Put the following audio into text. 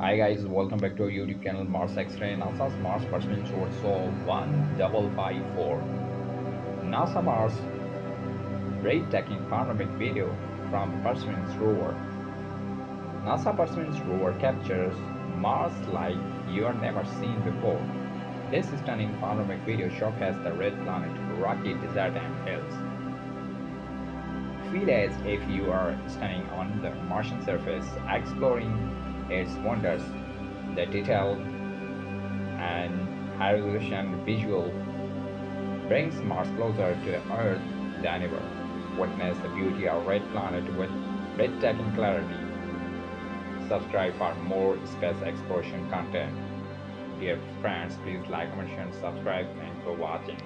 Hi guys, welcome back to our YouTube channel Mars X-Ray. NASA's Mars Perseverance Short Sol 1554. NASA Mars breathtaking panoramic video from Perseverance rover. NASA Perseverance rover captures Mars like you are never seen before. This stunning panoramic video showcases the red planet, rocky desert and hills. Feel as if you are standing on the Martian surface, exploring its wonders. The detail and high resolution visual brings Mars closer to the Earth than ever. Witness the beauty of red planet with breathtaking clarity. Subscribe for more space exploration content. Dear friends, please like, comment, and subscribe. Thanks for watching.